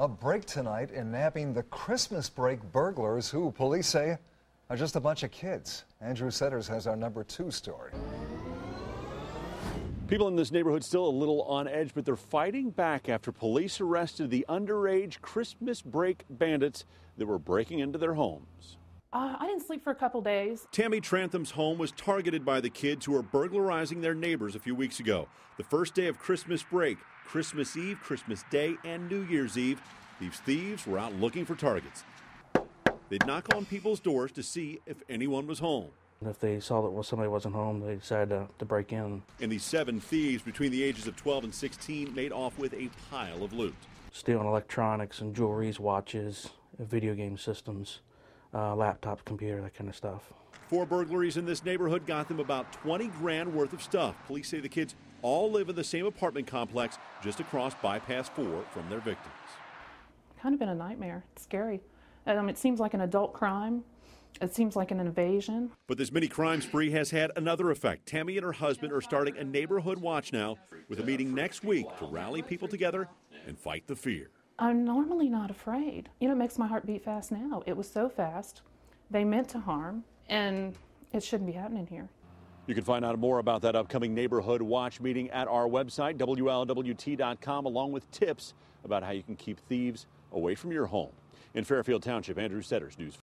A break tonight in nabbing the Christmas break burglars who police say are just a bunch of kids. Andrew Setters has our number two story. People in this neighborhood still a little on edge, but they're fighting back after police arrested the underage Christmas break bandits that were breaking into their homes. Uh, I didn't sleep for a couple days. Tammy Trantham's home was targeted by the kids who were burglarizing their neighbors a few weeks ago. The first day of Christmas break, Christmas Eve, Christmas Day, and New Year's Eve, these thieves were out looking for targets. They'd knock on people's doors to see if anyone was home. And if they saw that somebody wasn't home, they decided to, to break in. And these seven thieves between the ages of 12 and 16 made off with a pile of loot. Stealing electronics and jewelries, watches, video game systems uh, laptop, computer, that kind of stuff. Four burglaries in this neighborhood got them about 20 grand worth of stuff. Police say the kids all live in the same apartment complex just across Bypass 4 from their victims. Kind of been a nightmare. It's scary. Um, it seems like an adult crime. It seems like an invasion. But this mini crime spree has had another effect. Tammy and her husband are starting a neighborhood watch now with a meeting next week to rally people together and fight the fear. I'm normally not afraid. You know, it makes my heart beat fast now. It was so fast. They meant to harm, and it shouldn't be happening here. You can find out more about that upcoming neighborhood watch meeting at our website, WLWT.com, along with tips about how you can keep thieves away from your home. In Fairfield Township, Andrew Setters, News